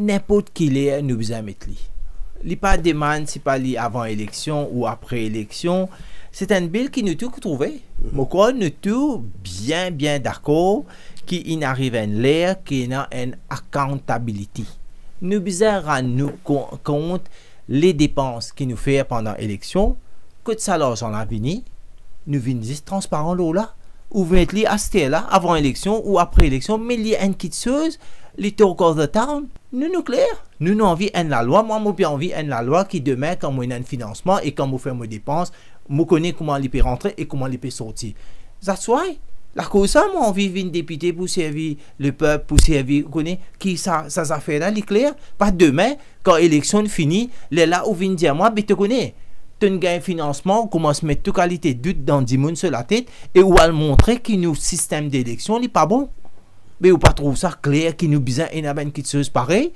n'importe qui est nous besoin mettre li. Li pas demande si pas li avant ou après élection. C'est un bill qui nous tout trouvé. Moi, quoi, nous tout bien, bien d'accord qu'il arrive en l'air, qu'il y a une accountability. Nous besoin rendre nous co- compte les dépenses qu'il nous fait pendant l'élection, que ça l'argent là vini, nous venons juste transparent là là. Ou venez li à là avant élection ou après élection, mais a une quitteuse, les talk de town, nous clair. Nous nous envie en la loi, moi moi bien envie en la loi qui demain quand moi un financement et quand moi fais mes dépenses, moi connais comment il peut rentrer et comment il peut sortir. That's why. La cause ça, moi, envie d'une député pour servir le peuple, pour servir, vous connaissez, qui ça, ça, fait là, est clair. Pas demain, quand l'élection finit, les là où vient dire, moi, ben, tu connais, tu as un financement, commence à mettre toute qualité doute dans 10 moun sur la tête, et où elle montrer que nos système d'élection n'est pas bon. Mais ou pas trouve ça clair, qui nous besoin une qui chose pareil.